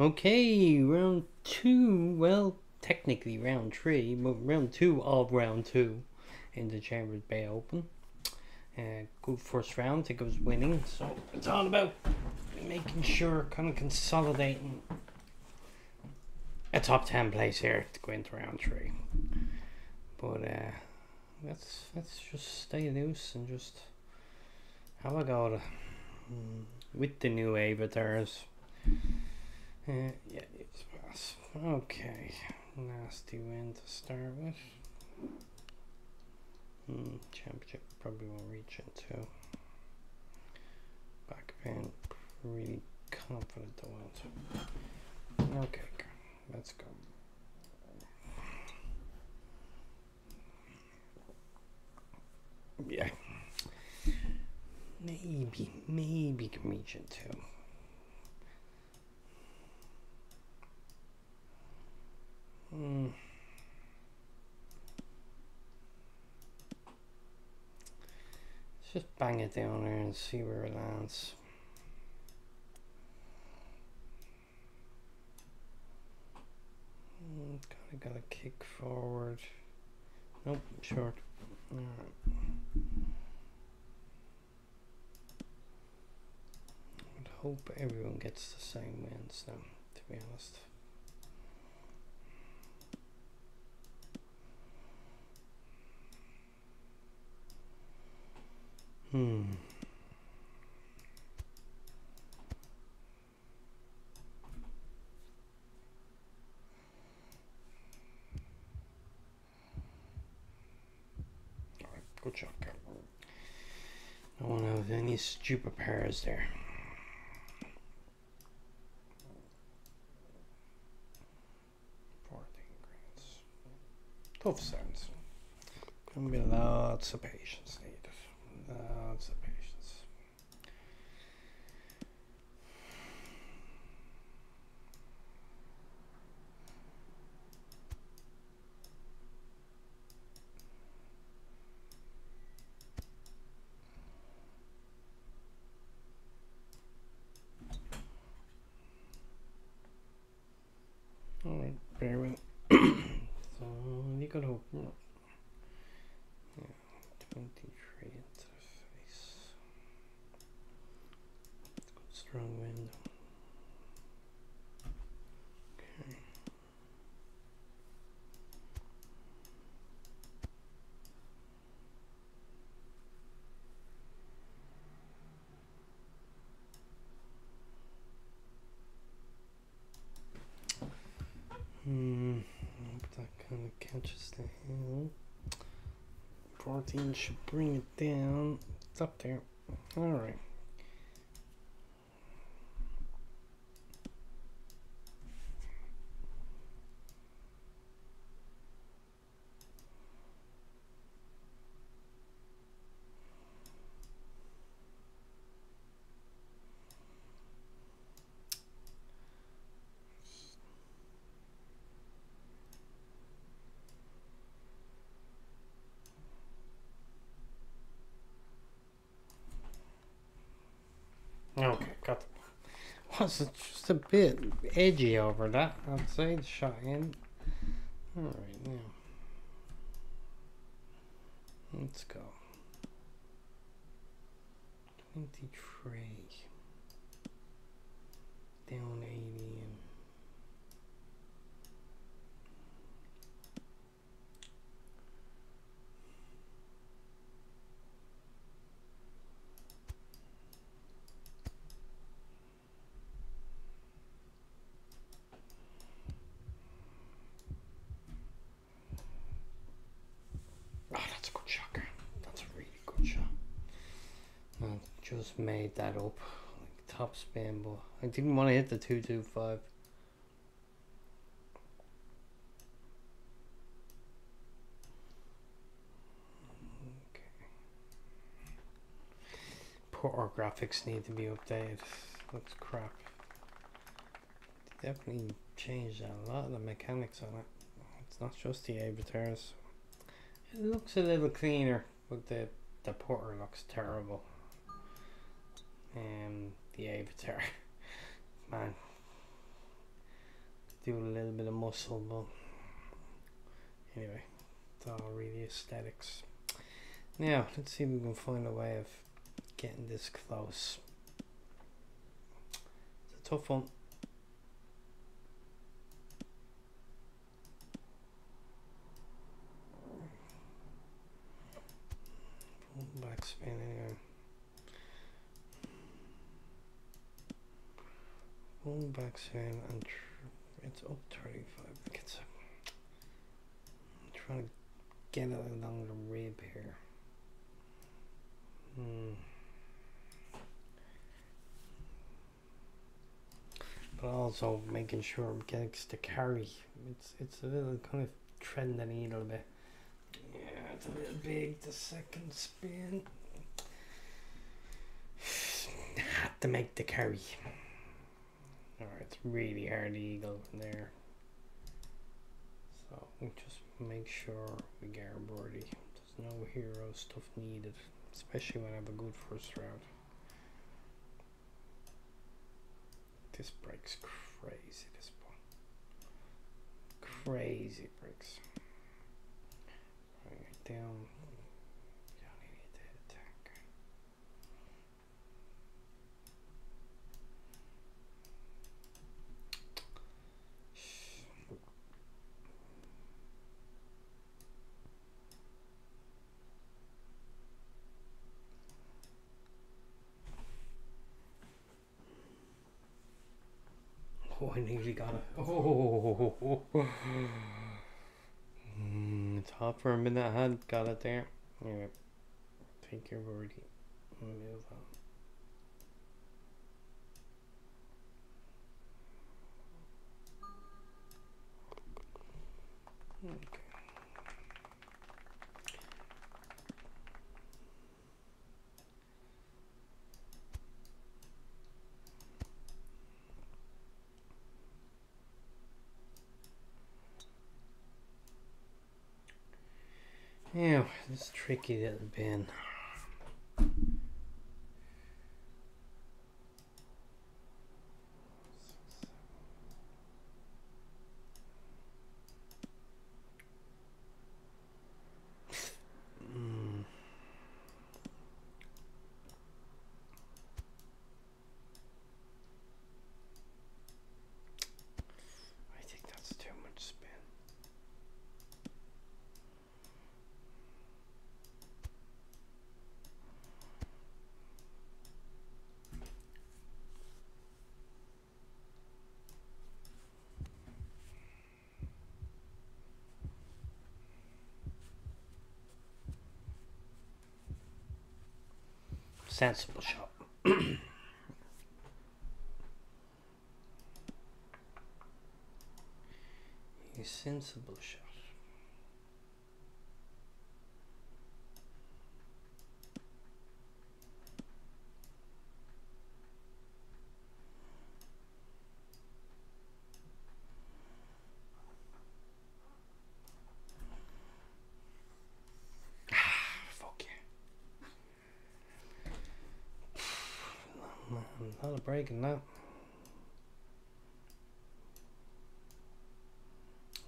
Okay, round two. Well, technically round three, but round two of round two in the Chambers Bay Open. Uh, good first round. Think it was winning. So it's all about making sure, kind of consolidating a top ten place here to go into round three. But uh, let's let's just stay loose and just have a go mm, with the new avatars. Uh, yeah, it's pass. Okay, nasty win to start with. Mm, championship probably won't reach into. Back pain, really confident I won't. Okay, let's go. Yeah. Maybe, maybe can reach into. Hmm. Let's just bang it down there and see where it lands. Mm, kind of got a kick forward. Nope, short. Alright. I'd hope everyone gets the same wins now, to be honest. Hmm. Alright, good shot, Carl. I don't have any stupid pairs there. Tough sounds. Gonna be lots of patience Uh, Lots of patience. Alright, bear with So you got hope. Yeah, 23 into the face. Good strong wind. Okay. Hmm, hope that kind of catches the hill. 14 should bring it down. It's up there. Alright. was just a bit edgy over that outside shot in. Alright, now. Let's go. 23. Down 80. That up. Like top spin, but I didn't want to hit the 225. Okay. Poor graphics need to be updated. Looks crap. Definitely changed a lot of the mechanics on it. It's not just the avatars. It looks a little cleaner, but the the putter looks terrible. Um, the avatar, man, do a little bit of muscle, but anyway, it's all really aesthetics. Now, let's see if we can find a way of getting this close. It's a tough one. Backspin anyway. Backspin and it's up 35. It's a, I'm trying to get it along the rib here. Hmm. But also making sure it gets to carry. It's it's a little kind of treading the needle a bit. Yeah, it's a little big the second spin. Had to make the carry. Alright, it's really hard to eagle in there. So we just make sure we get our birdie. There's no hero stuff needed especially when I have a good first round. This breaks crazy, this ball. Crazy breaks. Right down. Oh, Nearly got it. Mm, it's hot for a minute. I had got it there. Anyway, take your birdie. Move on. Okay. Yeah, this tricky little bin. Sensible shot. a sensible shot. Not a breaking that.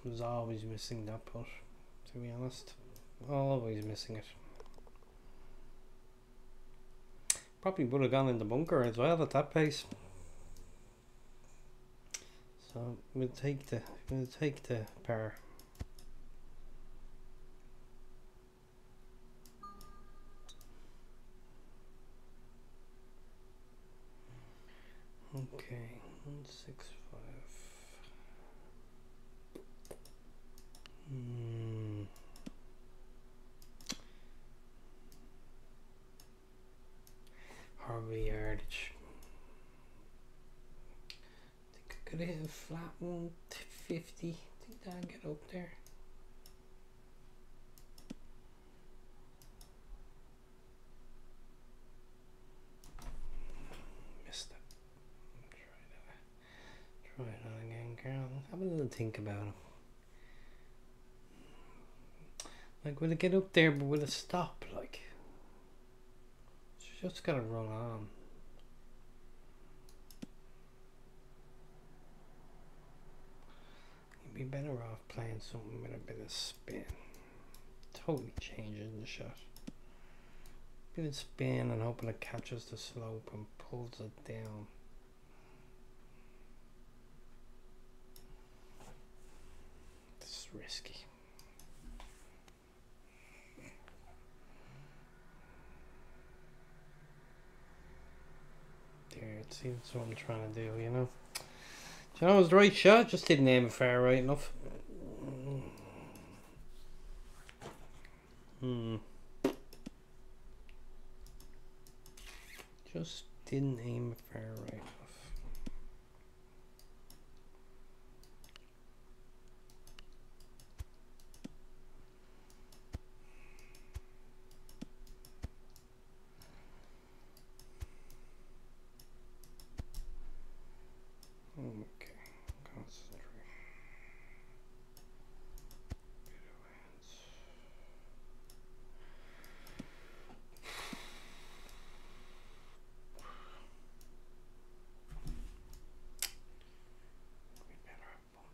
I was always missing that putt, to be honest. Always missing it. Probably would have gone in the bunker as well at that pace. So we'll take the we'll take the par. Okay, one six five. Hmm. Yardage. Think I could hit a flat one fifty. Think that'd get up there. Missed that. Try it again, Carol. Have a little think about it. Like, will it get up there, but will it stop? Like, it's just gotta run on. Be better off playing something with a bit of spin. Totally changes the shot. Bit of spin and hoping it catches the slope and pulls it down. This is risky. There, it seems what I'm trying to do, you know. Do you know it was right shot? Just didn't aim far right enough. Hmm. Just didn't aim far right enough. Okay, concentrate. Bit of hands. We better have fun.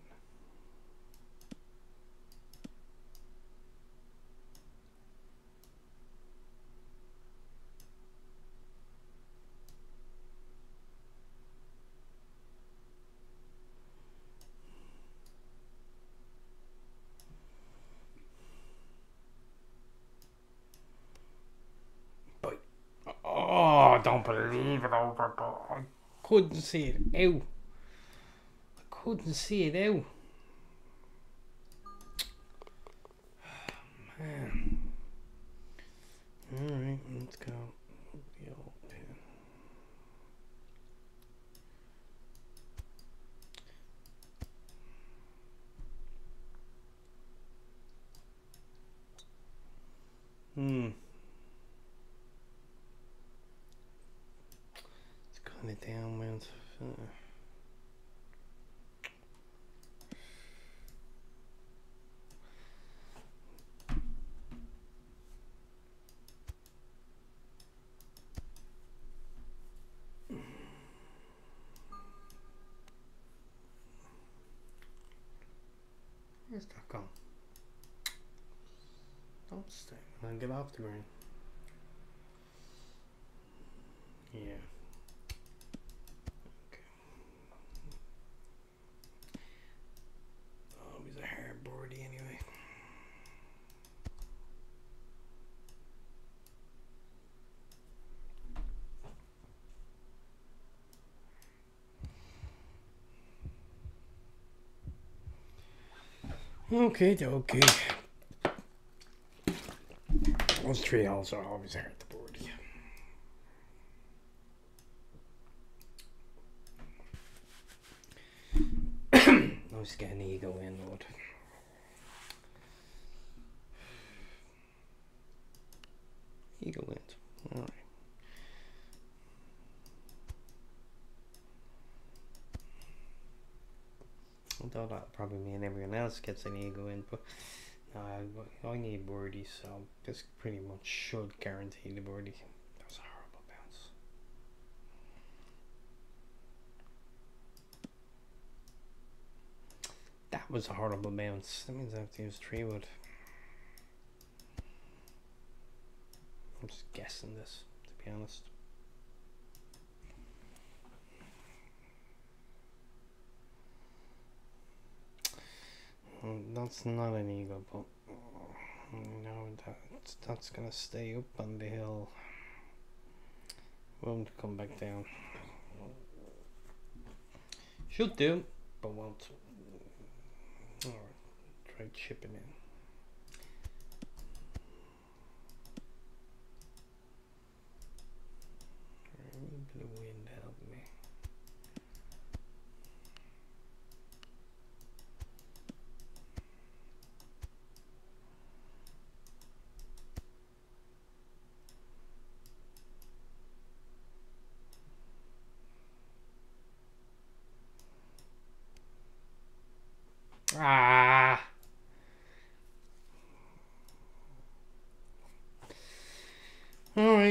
Oh, I don't believe it over, but I couldn't see it out. I couldn't see it out. Man. Alright, let's go. Hmm. Downwind. Uh, Where's that gone? Don't stay. I'll get off the green. Yeah. Okay. Oh, he's a hard boardy anyway. Okay, okay. Those three holes are always hard the board. Yeah. Get an eagle in, Lord. Eagle wins. Alright. Although that probably mean everyone else gets an eagle in, but I, I need birdie, so this pretty much should guarantee the birdie. That was a horrible bounce. That was a horrible bounce. That means I have to use three wood. I'm just guessing this, to be honest. That's not an eagle, but mm, no, that that's gonna stay up on the hill. Won't come back down. Should do, but won't. Alright, try chipping in. Wind helped me. Ah. All right,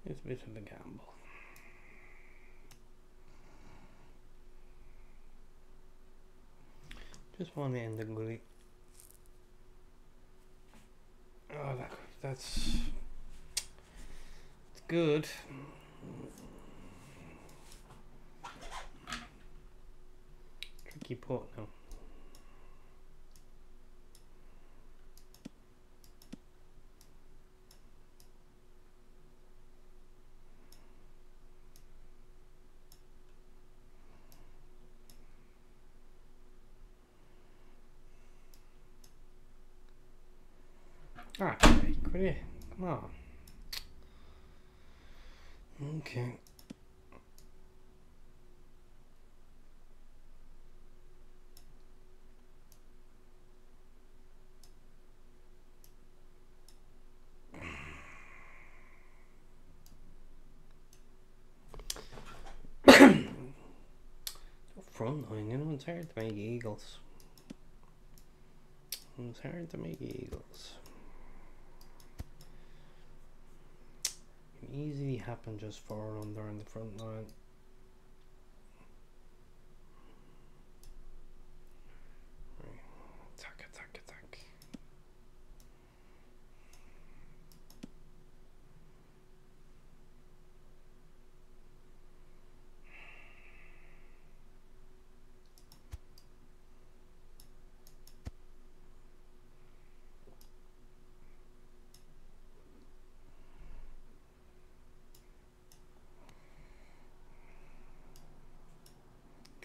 It's a bit of a gamble. Just to end the gully. Oh, that, that's it's good. Tricky port now. Ah, could you? Come on. Okay. Front line, you know, it's hard to make eagles. It's hard to make eagles. Easily happen just four under in the front line. Right. Attack, attack, attack.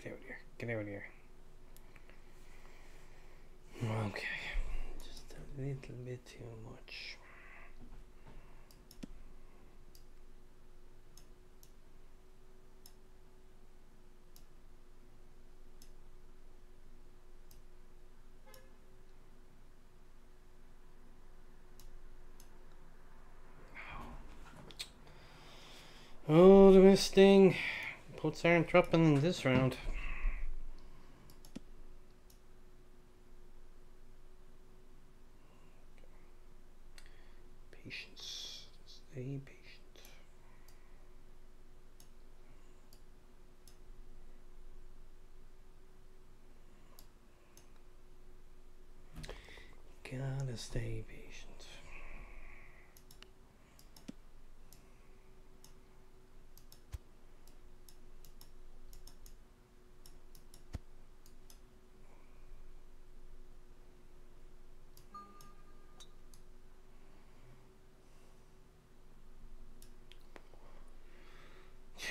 Get out here. Get out here. Okay. Just a little bit too much. Oh, the misting. Puts aren't dropping in this round.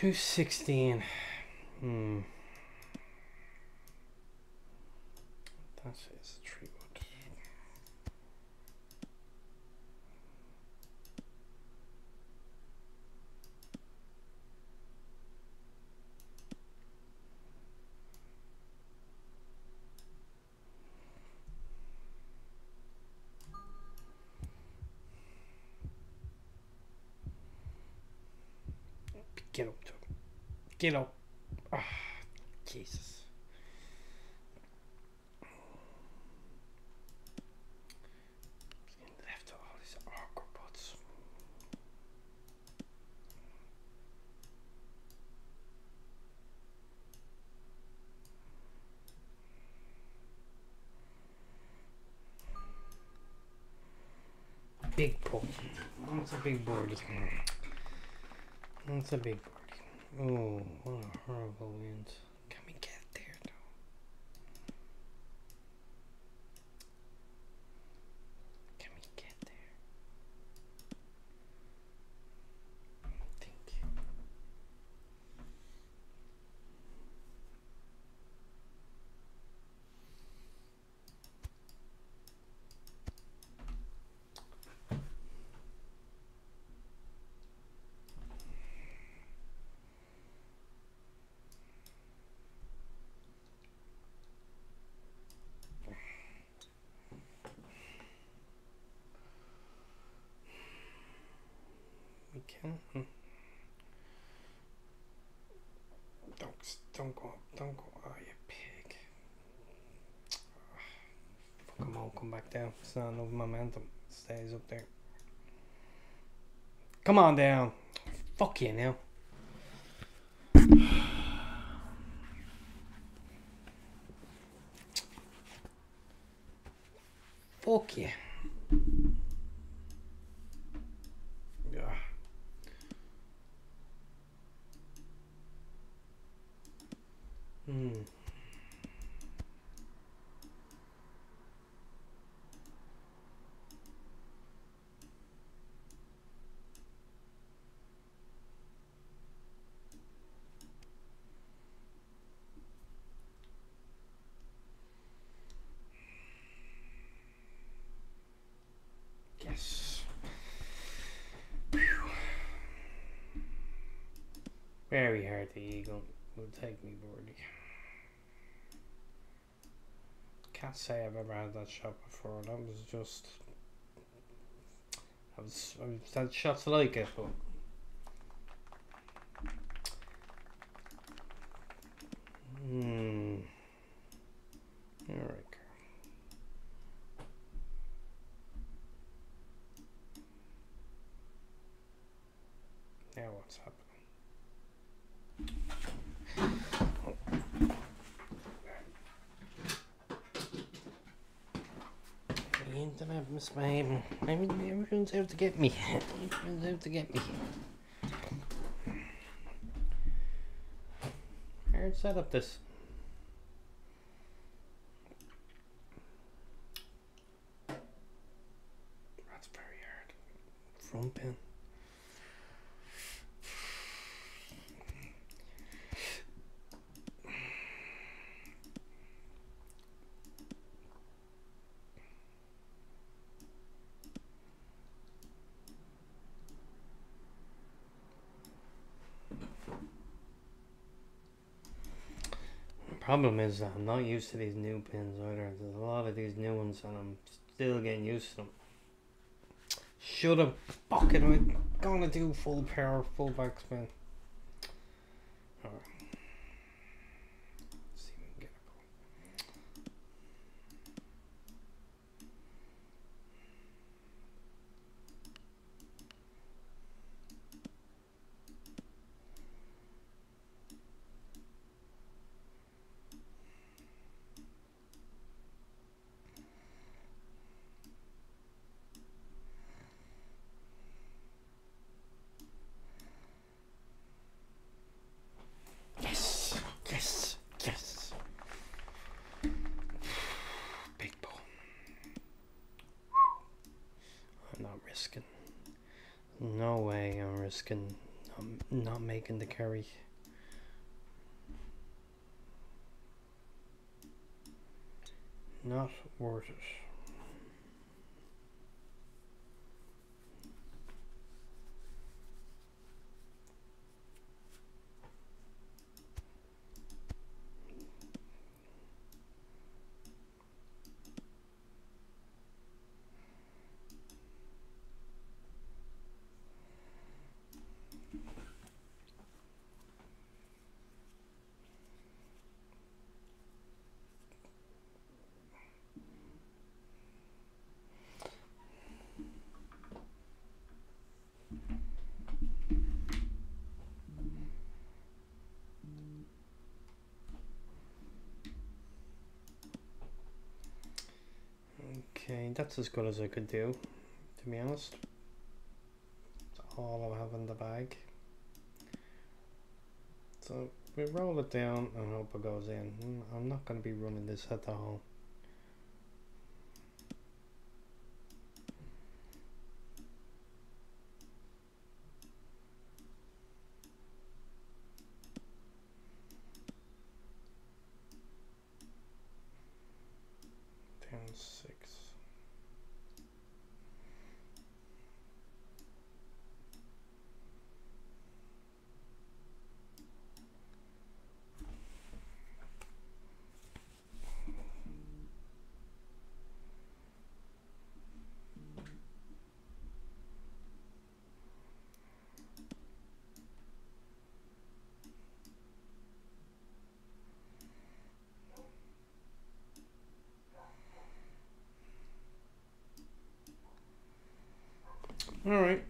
216. Hmm. That's it. Get up. Ah, Jesus. All these. Big pull. That's a big birdie. That's a big birdie. Oh, what a horrible wind. Can we get there though? Can we get there? Thank you. We can. hmm. Don't don't go. Oh, you pig. Come back down. It's not enough momentum. Stays up there. Come on down. Fuck you now. Fuck you. Yeah. Hmm. Yes. Phew. Very hard the eagle will take me, Birdie. Can't say I've ever had that shot before. That was just. I was, I was had shots like it, but. Hmm. Alright. Now what's happening? The internet misbehaving. Every- Everyone's out to get me. Everyone's out to get me. Hard set up this. That's very hard. Front pin. Problem is I'm not used to these new pins either. There's a lot of these new ones and I'm still getting used to them. Should have fucking gonna do full power, full backspin. Alright. See if we can get it going. Yes, yes, yes. Big ball. I'm not risking. No way I'm risking I'm not making the carry. Not worth it. Okay, that's as good as I could do, to be honest. That's all I have in the bag. So we roll it down and hope it goes in. Mm, I'm not going to be running this at the hole. Down six. All right.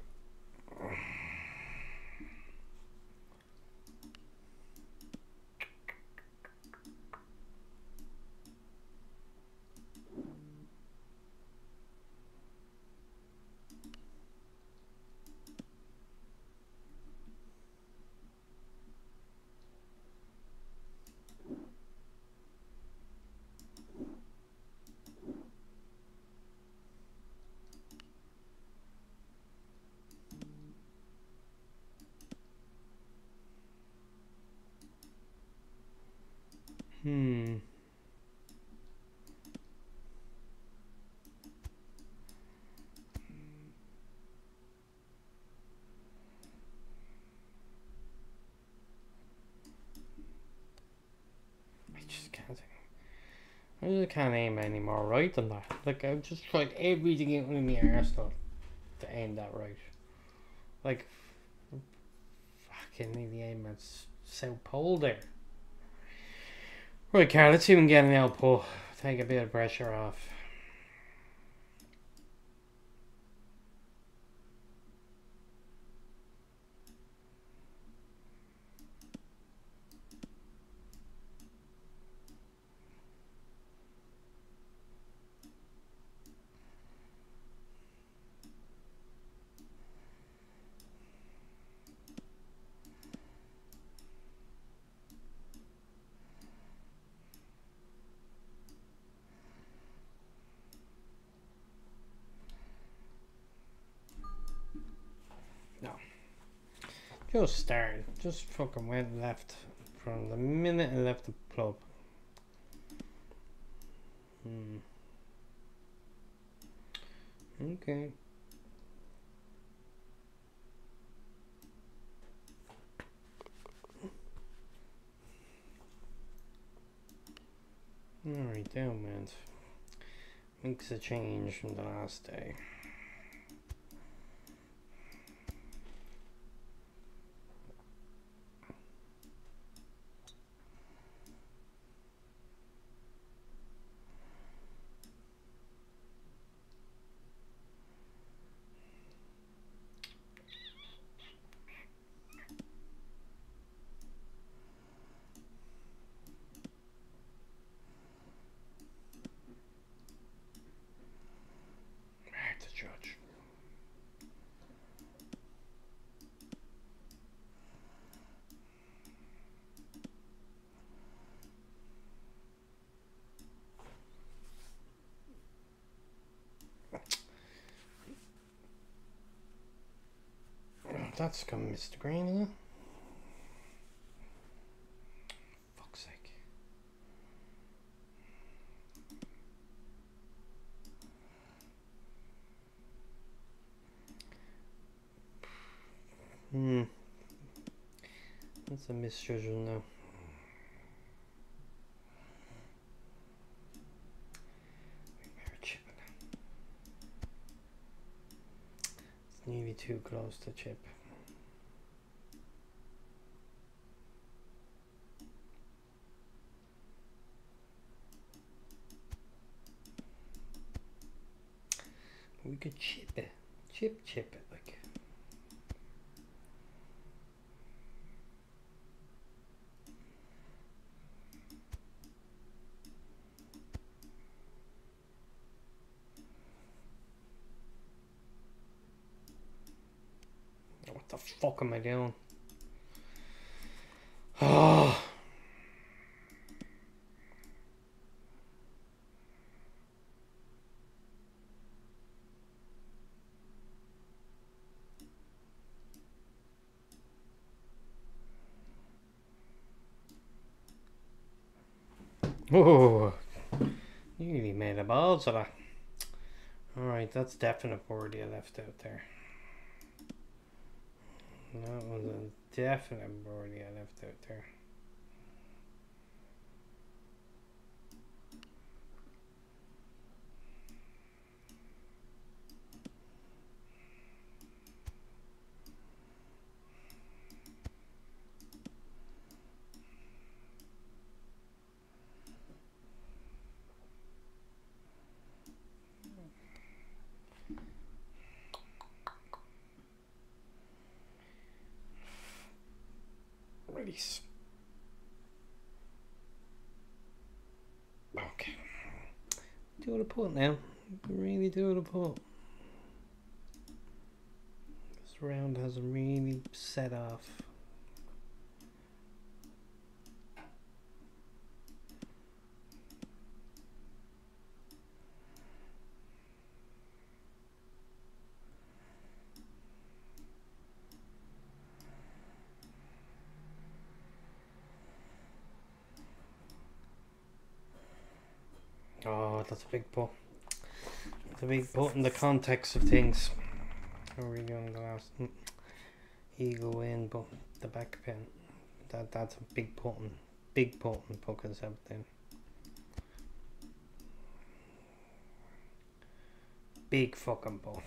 I just can't aim any more right than that. Like I've just tried everything in my arsenal to aim that right. Like fucking the aim at South Pole there. Right, Carl, let's see if we can get an output. Take a bit of pressure off. Started. Just fucking went left from the minute I left the club. Hmm. Okay. Alright, down man. Makes a change from the last day. Hard to judge. That's come Mr. Green, it? Fuck's sake. Hmm. That's a misjudgment now. It's nearly too close to chip. We could chip. Chip chip like What the fuck am I doing? Oh. Oh, nearly Alright, that's definite birdie I left out there. That was a definite birdie I left out there. Okay. Do a putt now. Really do a putt. This round hasn't really set off. big pull. It's a big pull in the context of things. How are we going the last mm, eagle in but the back pin? That that's a big potent big potent pockets up there. Big fucking ball.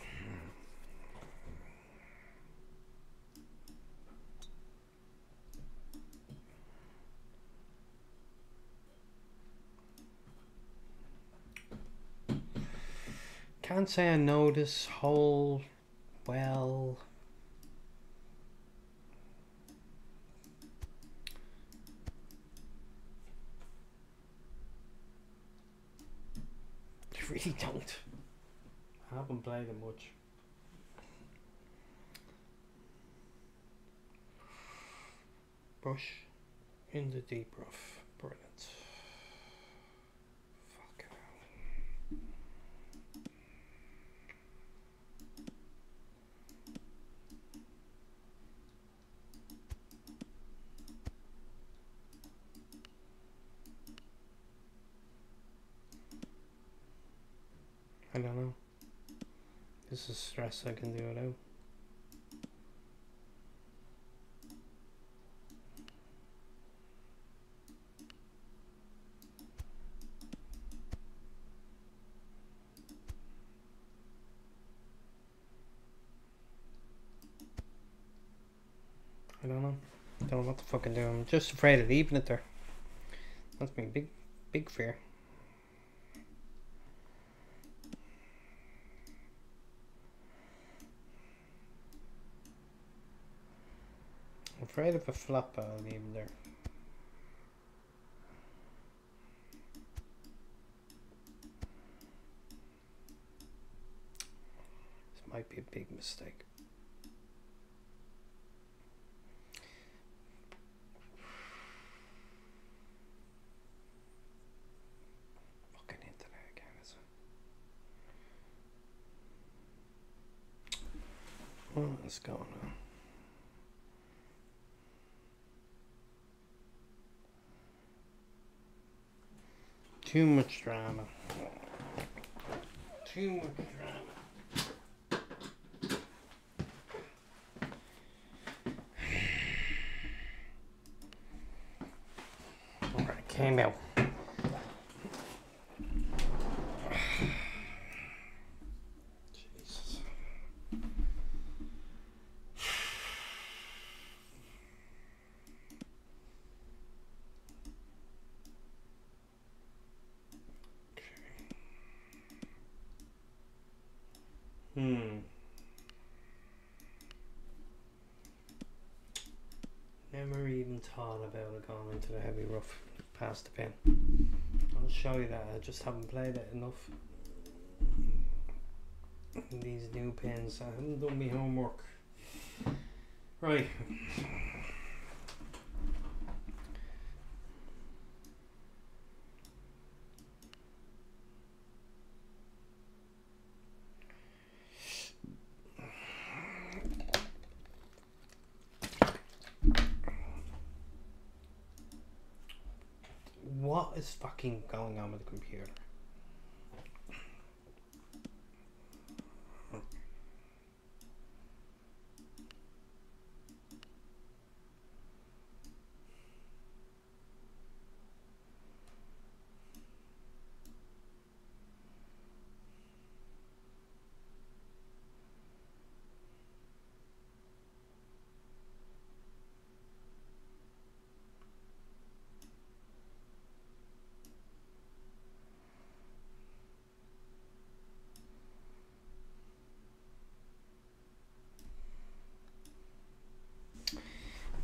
Can't say I know this whole well. I really don't. I haven't played it much. Brush in the deep rough. Brilliant. Fuck hell. I don't know. This is stress I can do without. I don't know. Don't know what the fuck I'm doing. I'm just afraid of leaving it there. That's my big, big fear. I'm afraid of a flop I'll leave there. This might be a big mistake. Fucking internet again, is it? What is going on? Too much drama. Too much drama. Alright, came out. Jesus. Hmm. Never thought about it going into the heavy rough past the pin. I'll show you that. I just haven't played it enough. These new pins. I haven't done my homework. Right. What is fucking going on with the computer?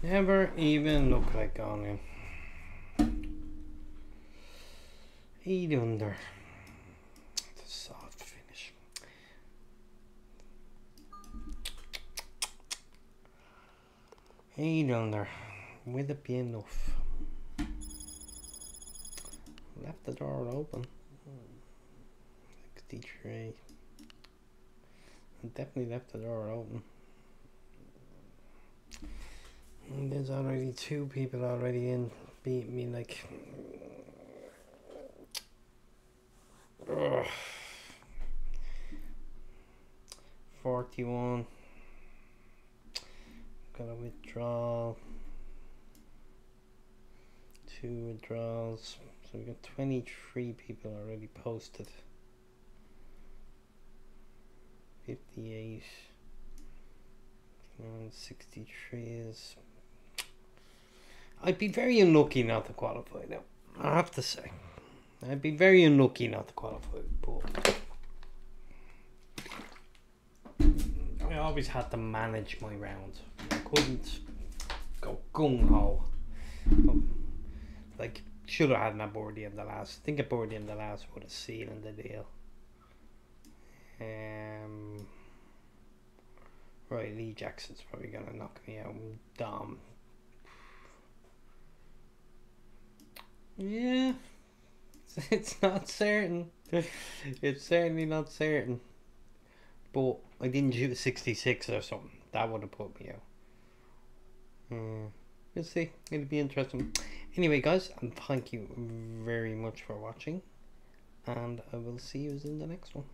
Never even look like going in. Eight under. It's a soft finish. Eight under. Will it be enough? Left the door open. 63. I definitely left the door open. There's already two people already in beating me like. Ugh. Forty-one. Got a withdrawal. Two withdrawals. So we got twenty-three people already posted. 58. And 63 is. I'd be very unlucky not to qualify now. I have to say. I'd be very unlucky not to qualify, but. I always had to manage my round. I couldn't go gung ho. Like, should have had my birdie in the last. I think a in the last would have sealed the deal. Um, right, Lee Jackson's probably gonna knock me out. Dom. Yeah, it's not certain. It's certainly not certain. But I didn't shoot a 66 or something. That would have put me out. Hmm. We'll see. It'll be interesting. Anyway, guys, and thank you very much for watching. And I will see you in the next one.